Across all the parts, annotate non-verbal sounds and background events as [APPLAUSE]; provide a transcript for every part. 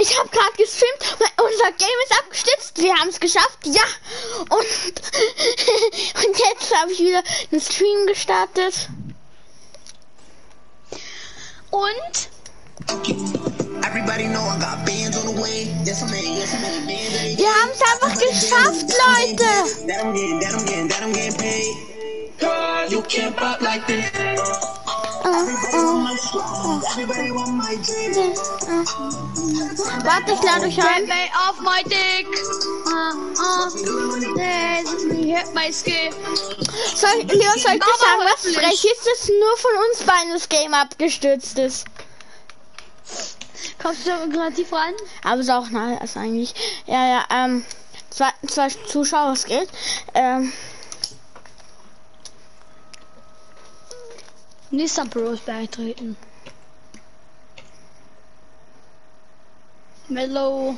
Ich habe gerade gestreamt. Unser Game ist abgestützt. Wir haben es geschafft. Ja. Und, [LAUGHS] und jetzt habe ich wieder einen Stream gestartet. Und Everybody know I got bands on the way. Yes, I'm in, yes, I'm in bands every Wir haben es einfach geschafft, Leute. Warte, ich lade euch ein. Play off my dick. Me hit my skill. Soll, Leon, soll ich dir sagen, was frech ist, dass nur von uns beiden das Game abgestürzt ist? Kommst du gerade tief ran? Aber ist auch nice eigentlich. Ja, ja, ähm, zwei, zwei Zuschauer, es geht. Ähm, Nissan Bros beitreten. Mellow.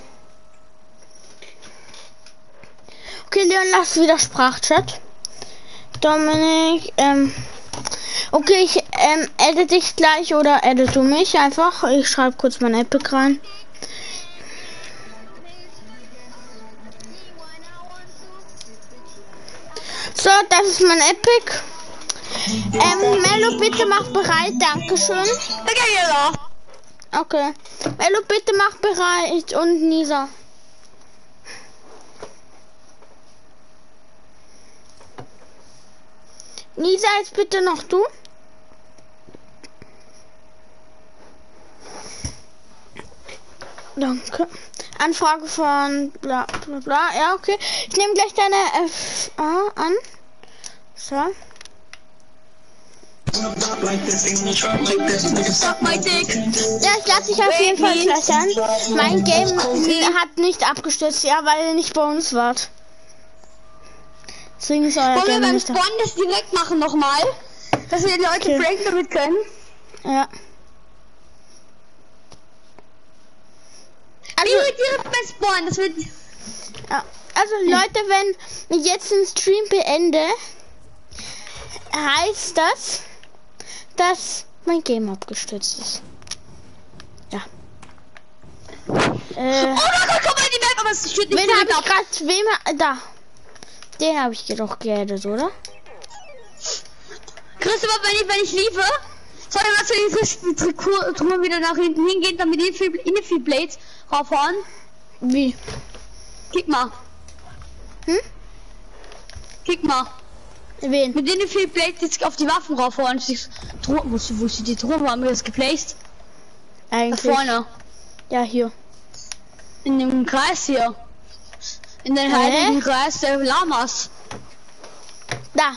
okay, Leon, lass wieder Sprachchat. Dominik, ähm, okay, ich, ähm, edit dich gleich oder edit du mich einfach. Ich schreibe kurz mein Epic rein. So, das ist mein Epic. Ähm, Mello, bitte mach bereit, Dankeschön. Okay. Okay. Mello, bitte mach bereit und Nisa. Nisa, jetzt bitte noch du. Danke. Anfrage von bla bla bla. Ja, okay. Ich nehme gleich deine FA an. So. Ich lasse dich auf jeden Fall an. Mein Game hat nicht abgestürzt, ja, weil ihr nicht bei uns wart. Deswegen ist euer Wollen wir Game beim nicht da. Spawn das direkt machen nochmal? Dass wir die Leute Okay. pranken damit können? Ja. Also, Also, direkt beim Spawn, das wird... ja. also Leute, wenn ich jetzt den Stream beende, heißt das, dass mein Game abgestürzt ist. Ja. Äh, Oh mein Gott, komm mal in die Map, aber es steht nicht wen habe direkt ich ab. gerade, wem, da. Den habe ich doch geaddet, oder? Christopher, wenn ich, wenn ich liebe, soll ich mal zu die Trikot wieder nach hinten hingehen, damit die Infi Blades raufhauen? Wie? Kick mal. Hm? Kick mal. Wen? Mit denen viel Blades jetzt auf die Waffen. Die Truhe, wo ist, wo ist die Truhe? Wo haben wir das geplaced? Da Eigentlich. vorne. Ja, hier. In dem Kreis hier. In den heiligen Kreis der Lamas. Da.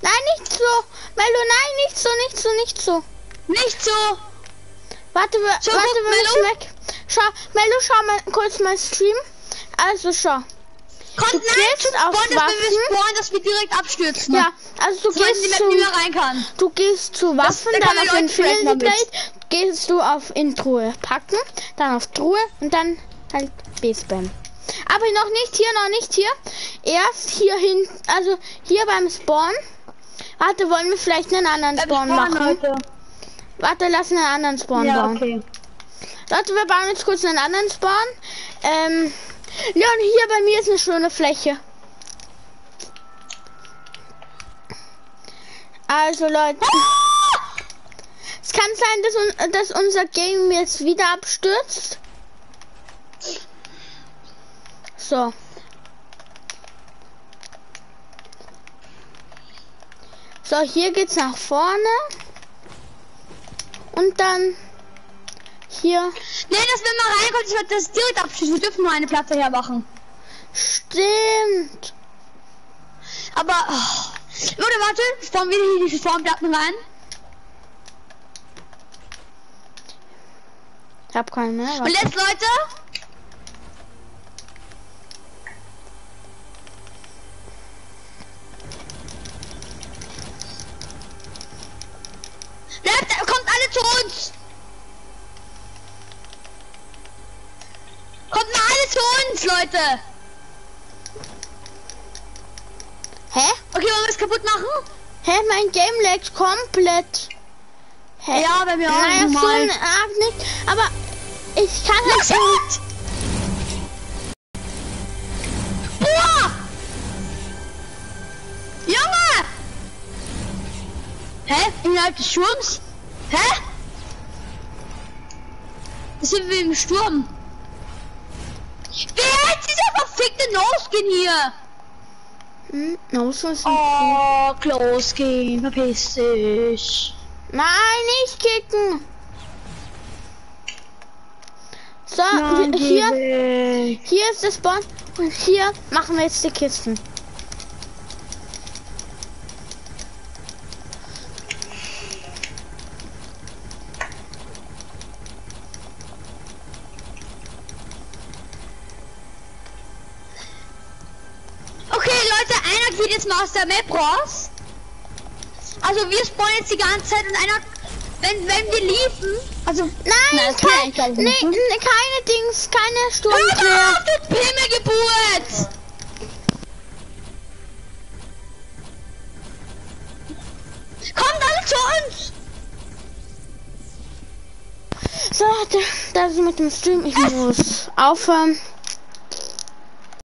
Nein, nicht so. Melo, nein, nicht so, nicht so, nicht so. Nicht so! Warte, wir, Schau, warte, Mello. weg. Schau, Melo, schau mal kurz mein Stream. Also, schau. Kommt gehst auf Spawn, dass wenn wir spawnen, dass wir direkt abstürzen. Ja, also du So, gehst zu, rein kann. du gehst zu Waffen, da kann dann man auf Infinity. Blade, gehst du auf in Truhe packen, dann auf Truhe und dann halt B-Spam. Aber noch nicht hier, noch nicht hier. Erst hier hin, also hier beim Spawn. Warte, wollen wir vielleicht einen anderen Spawn spawnen, machen? Leute. Warte, lass einen anderen Spawn Ja, bauen. okay. Leute, wir bauen jetzt kurz einen anderen Spawn. Ähm, Leon, hier bei mir ist eine schöne Fläche. Also Leute, es kann sein, dass, un dass unser Game jetzt wieder abstürzt. So. So, hier geht's nach vorne. Und dann hier. Nee, dass wenn man reinkommt, ich werde das direkt abschließen. Wir dürfen nur eine Platte hermachen. Stimmt. Aber, oh. Leute, warte, spawnen wir hier diese Spawnplatten rein. Ich hab keinen mehr. Und jetzt, Leute, Zu uns, Leute. Hä? Okay, wollen wir es kaputt machen? Hä, mein Game laggt komplett. Hä? Ja, bei mir auch Naja, so eine Art nicht. Aber ich kann halt. Exakt! Boah! Junge! Hä? Innerhalb des Sturms? Hä? Das sind wir im Sturm. Wer hat dieser verfickte No-Skin hier? Hm, no, so ist Oh, Close-Skin, verpiss dich. Nein, nicht kicken. So, geh hier, hier ist das Spawn. Und hier machen wir jetzt die Kisten. Leute, einer geht jetzt mal aus der Map raus. Also wir spawnen jetzt die ganze Zeit und einer, wenn, wenn wir liefen, also Nein, geht kein, eigentlich gar nee, ne? keine Dings, keine Hör Sturmquer. auf, du Pimmelgeburt! Kommt alle zu uns! So, da- das ist mit dem Stream. Ich muss aufhören.